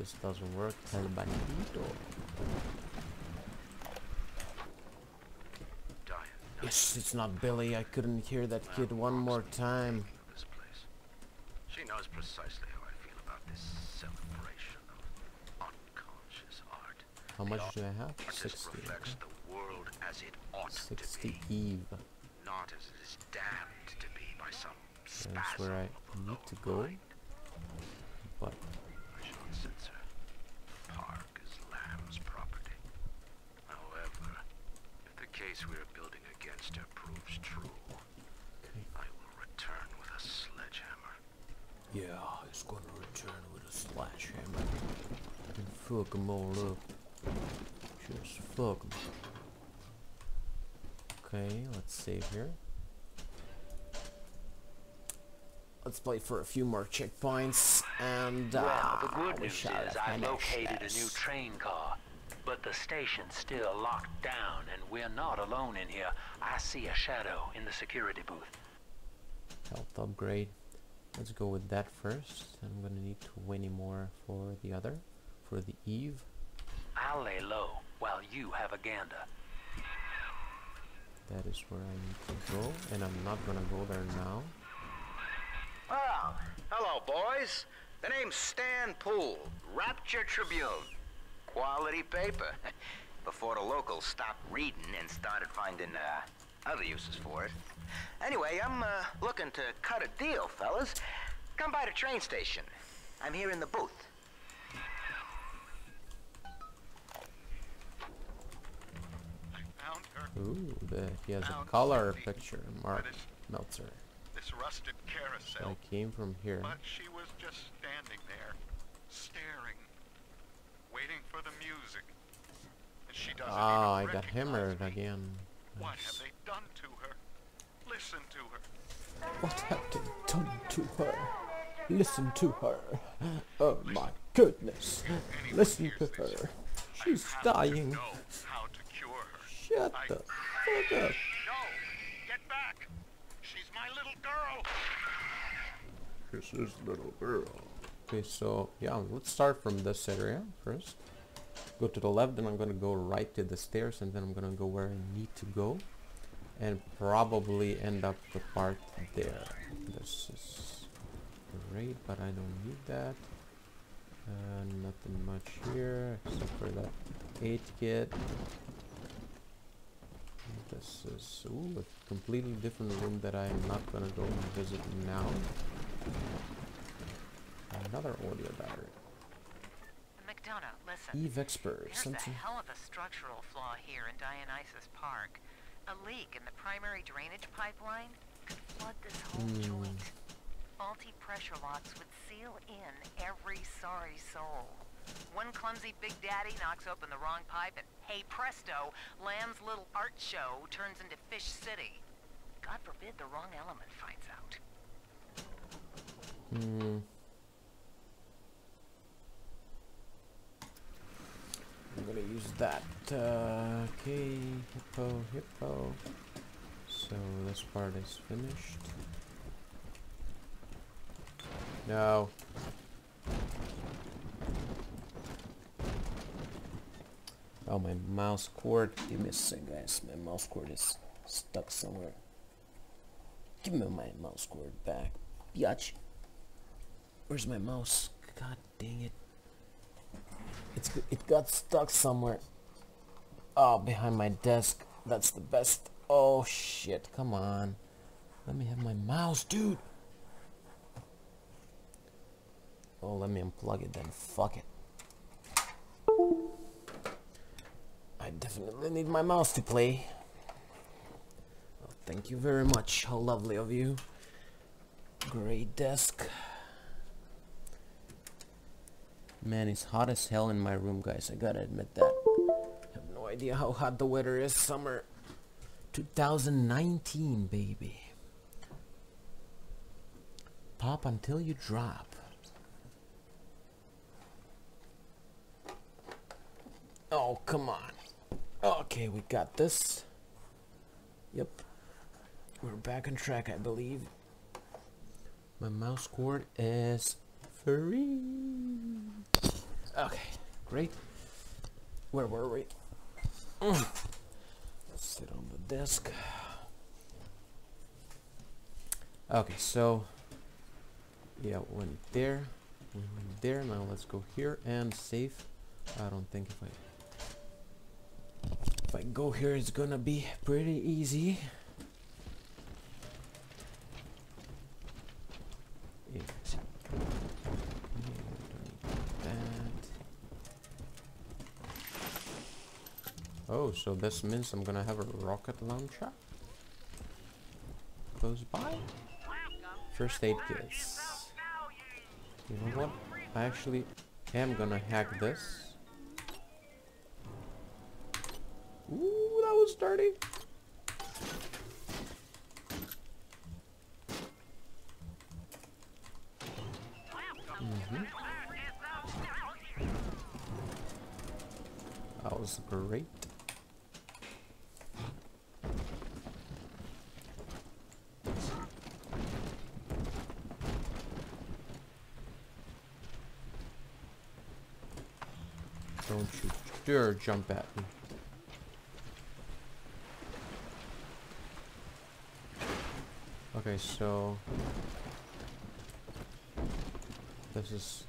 This doesn't work. El bandito. Yes, it's not Billy. I couldn't hear that kid one more time. She knows precisely how I feel about this celebration of unconscious art. How much do I have? 60. reflects the world as it ought to 60 be, Eve. not as it is damned to be by some spasm That's where I need to go. But I shall not censor. The park is Lamb's property. However, if case we are building against her proves true, okay. I will return with a sledgehammer. Yeah, he's gonna return with a sledgehammer and fuck 'em all up. Just fuck fuck 'em. Okay, let's save here. Let's play for a few more checkpoints and uh, Well, the good we news is I finish located a new train car, but the station's still locked down, and we're not alone in here. I see a shadow in the security booth. Health upgrade. Let's go with that first. I'm gonna need 20 more for the other, for the Eve. I'll lay low while you have a gander. That is where I need to go, and I'm not gonna go there now. Well, hello, boys. The name's Stan Poole, Rapture Tribune. Quality paper. Before the locals stopped reading and started finding uh, other uses for it. Anyway, I'm uh, looking to cut a deal, fellas. Come by the train station. I'm here in the booth. I found her. Ooh, the, he has a Found color picture, but Mark Meltzer. This rusted carousel. I came from here. But she was just standing there, staring, waiting for the music. And she doesn't Ah, I got hammered me. again. What Nice. have they done to her? Listen to her. What have they done to her? Listen to her. Oh my goodness. anyone Listen hears to this, her. I She's have to dying. know how to cure her. Shut I- the fuck up. No! Get back! She's my little girl! This is little girl. Okay, so yeah, let's start from this area first. Go to the left, then I'm gonna go right to the stairs, and then I'm gonna go where I need to go, and probably end up the part there. This is great, but I don't need that. Uh, nothing much here except for that 8 kit. This is ooh, a completely different room that I'm not gonna go and visit now. Another audio battery. McDonough, listen. Eve expert. There's a hell of a structural flaw here in Dionysus Park. A leak in the primary drainage pipeline could flood this whole Hmm. joint. Faulty pressure locks would seal in every sorry soul. One clumsy Big Daddy knocks open the wrong pipe and hey presto, Lamb's little art show turns into Fish City. God forbid the wrong element finds out. Hmm. I'm gonna use that. Uh, okay, hippo, hippo. So this part is finished. No. Oh, my mouse cord. Give me a second, guys. My mouse cord is stuck somewhere. Give me my mouse cord back. Biatch. Where's my mouse? God dang it. It's it got stuck somewhere. Oh, behind my desk. That's the best. Oh shit, come on. Let me have my mouse, dude. Oh, let me unplug it then. Fuck it. I definitely need my mouse to play. Thank you very much. How lovely of you. Great desk. Man, it's hot as hell in my room, guys. I gotta admit that. I have no idea how hot the weather is. Summer 2019, baby. Pop until you drop. Oh, come on. Okay, we got this. Yep. We're back on track, I believe. My mouse cord is free. Okay, great. Where were we? Mm. Sit on the desk. Okay, so yeah, went there, we went there. Now let's go here and save. I don't think if I if I go here, it's gonna be pretty easy. Yeah. Yeah, don't need that. Oh, so this means I'm gonna have a rocket launcher close by. First aid kits. You know what? I actually am gonna hack this. Ooh, that was dirty. Mhm. That was great. Don't you dare jump at me. Okay, so this is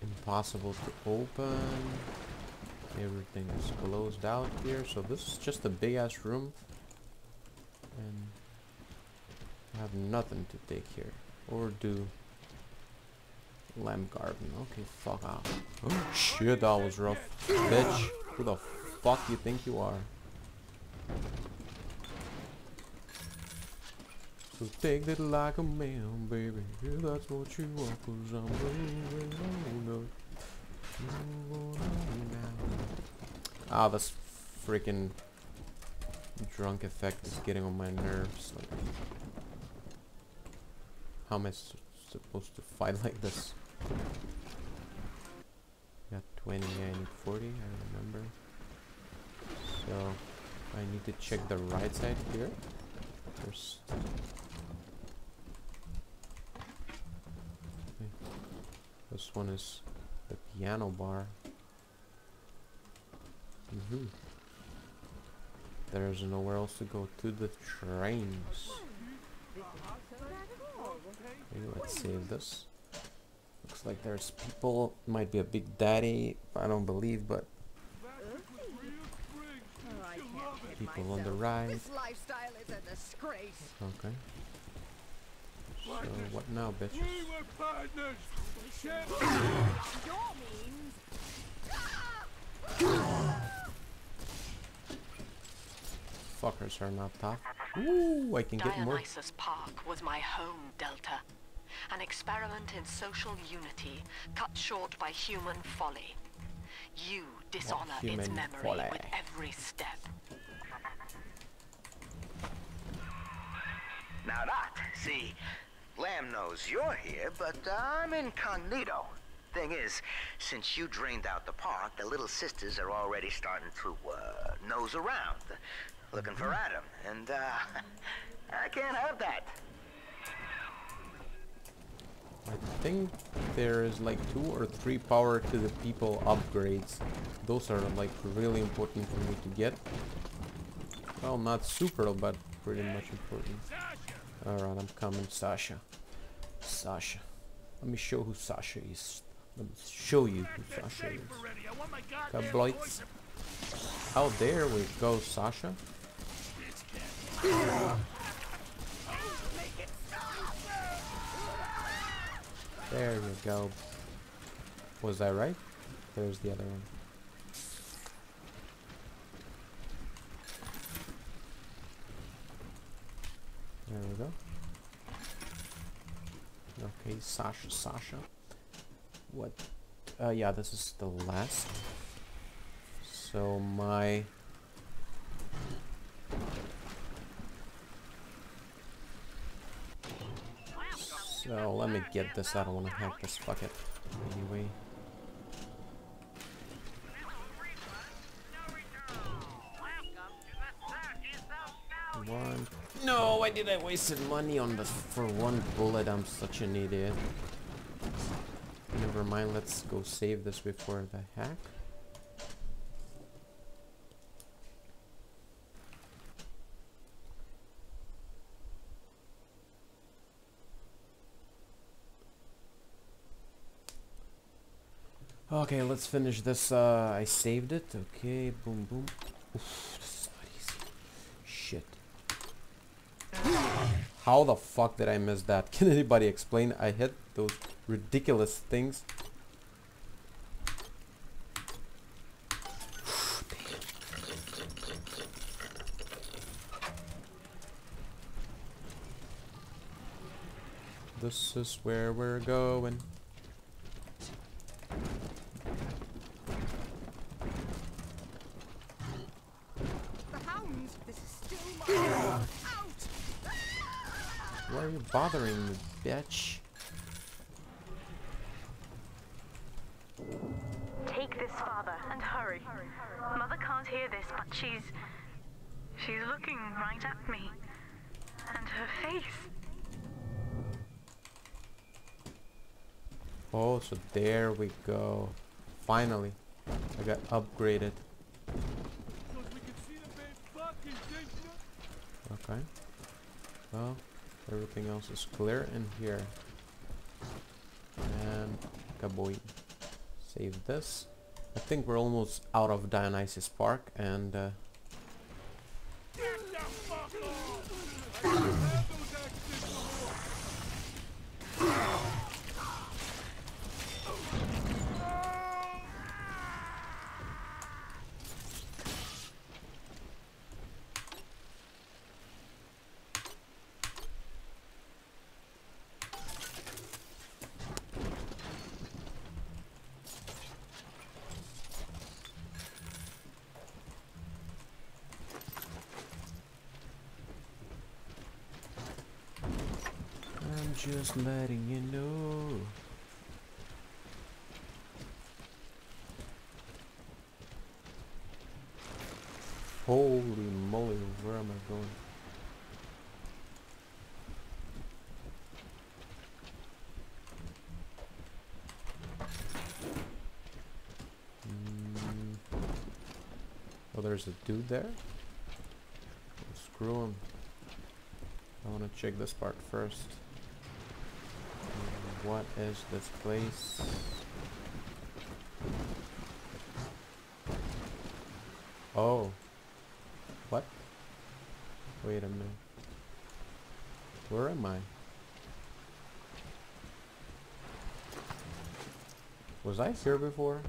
impossible to open. Everything is closed out here, so this is just a big ass room, and I have nothing to take here or do. Lamb garden. Okay, fuck off. Oh shit, that was rough, bitch. Who the fuck you think you are? So take it like a man, baby. If that's what you want, cause I'm moving on up. Ah, this freaking drunk effect is getting on my nerves. Like, how am I supposed to fight like this? Got 20, I need 40, I remember. So, I need to check the right side here first. Okay. This one is the piano bar. Mhm. There's nowhere else to go to the trains. Okay, let's save this. Looks like there's people. Might be a big daddy. I don't believe, but people on the right. This lifestyle is a disgrace. Okay. So what now, bitches? We were partners. Your means. Fuckers are not tough. Ooh, I can get more. Dionysus Park was my home, Delta. An experiment in social unity, cut short by human folly. You dishonor its memory folly? with every step. Now that, see, Lamb knows you're here, but I'm incognito. Thing is, since you drained out the park, the little sisters are already starting to uh, nose around, looking for Adam, and uh, I can't have that. I think there is like two or three power to the people upgrades. Those are like really important for me to get. Well, not super, but pretty much important. Alright, I'm coming, Sasha. Sasha. Let me show who Sasha is. Let me show you who Sasha is. Tabloids. Oh, there we go, Sasha. There you go. Was I right? There's the other one. There we go. Okay, Sasha, Sasha. What? Uh, yeah, this is the last. So my... So let me get this. I don't want to hack this. Fuck it. Anyway. One. No, why did I wasted money on this for one bullet? I'm such an idiot. Never mind, let's go save this before the hack. Okay, let's finish this. Uh, I saved it. Okay, boom, boom. Oof, this is not easy. Shit. How the fuck did I miss that? Can anybody explain? I hit those ridiculous things. This is where we're going. The hounds! This is still my out! Why are you bothering me, bitch? Take this, father, and hurry. Mother can't hear this, but she's. She's looking right at me. And her face. Oh, so there we go. Finally, I got upgraded. Okay. Well, everything else is clear in here. And kaboy. Save this. I think we're almost out of Dionysus Park and uh, I'm just letting you know. Holy moly, where am I going? Mm. Oh, there's a dude there? Screw him. I want to check this part first. What is this place? Oh. What? Wait a minute. Where am I? Was I here before?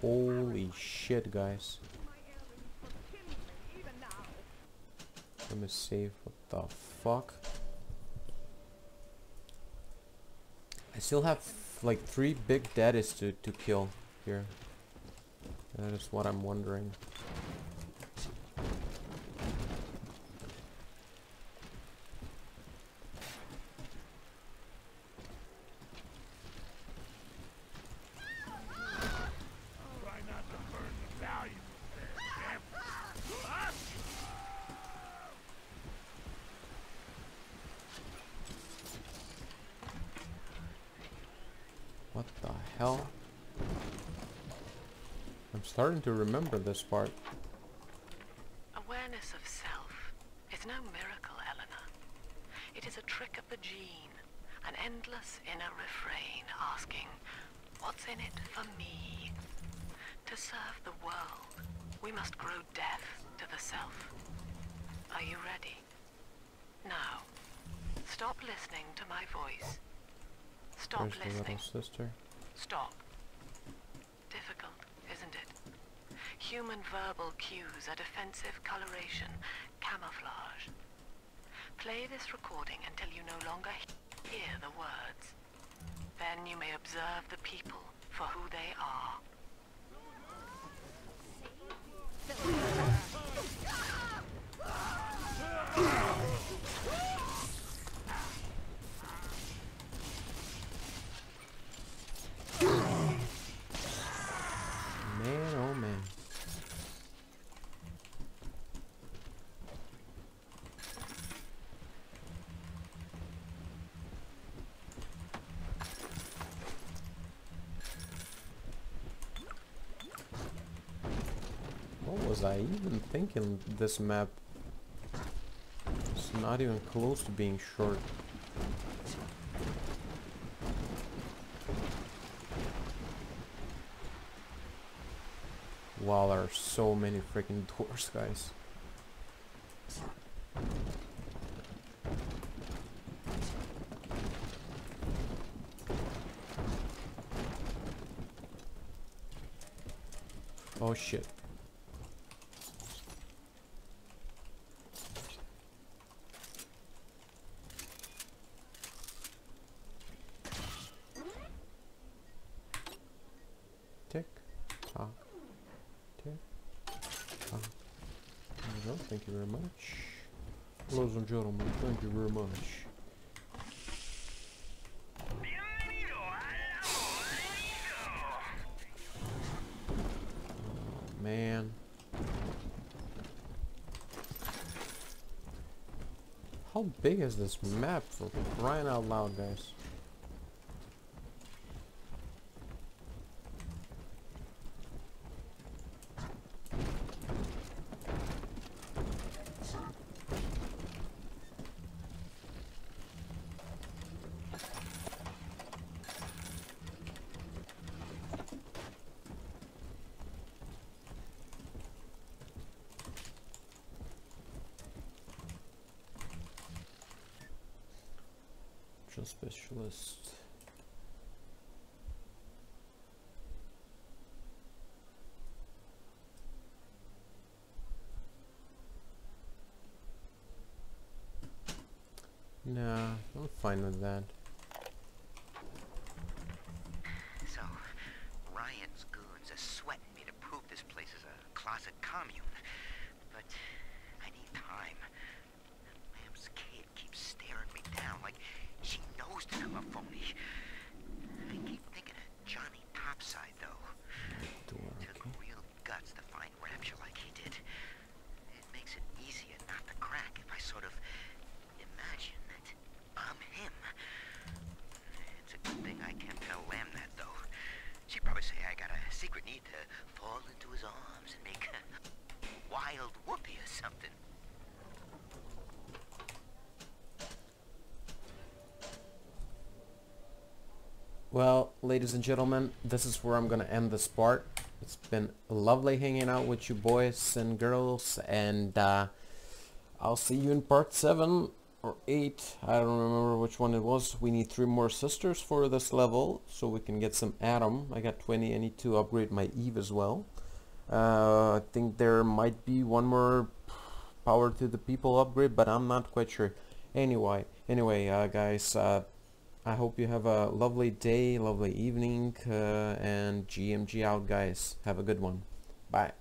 Holy now. Let me save. What the fuck? I still have like three big daddies to, to kill here. That is what I'm wondering. Try not to burn the valuables there, damn. Hell? I'm starting to remember this part. Awareness of self is no miracle, Eleanor. It is a trick of the gene, an endless inner refrain asking, what's in it for me? To serve the world, we must grow deaf to the self. Are you ready? Now, stop listening to my voice. Stop Where's the listening. little sister? Stop. Difficult, isn't it? Human verbal cues are defensive coloration, camouflage. Play this recording until you no longer he- hear the words. Then you may observe the people for who they are. Man, oh man. What was I even thinking this map? It's not even close to being short. Wow, there are so many freaking doors, guys. Oh shit. Tick tock. Tick tock. There. Thank you very much. Ladies and gentlemen, thank you very much. Oh, man. How big is this map for crying out loud, guys? Drill specialist. Nah, I'm fine with that. So, Ryan's goons are sweating me to prove this place is a closet commune. But I need time. Lamb's kid keeps staring me down like she knows that I'm a phony. I keep thinking of Johnny Topside, though. Door, Took okay. real guts to find Rapture like he did. It makes it easier not to crack if I sort of imagine that I'm him. It's a good thing I can't tell Lamb that, though. She'd probably say I got a secret need to fall into his arms and make a wild whoopee or something. Well, ladies and gentlemen, this is where I'm gonna end this part. It's been lovely hanging out with you boys and girls, and uh, I'll see you in part 7 or 8. I don't remember which one it was. We need 3 more sisters for this level, so we can get some Adam. I got 20, I need to upgrade my Eve as well. Uh, I think there might be one more power to the people upgrade, but I'm not quite sure. Anyway, anyway, uh, guys, uh, I hope you have a lovely day, lovely evening, uh, and GMG out, guys. Have a good one. Bye.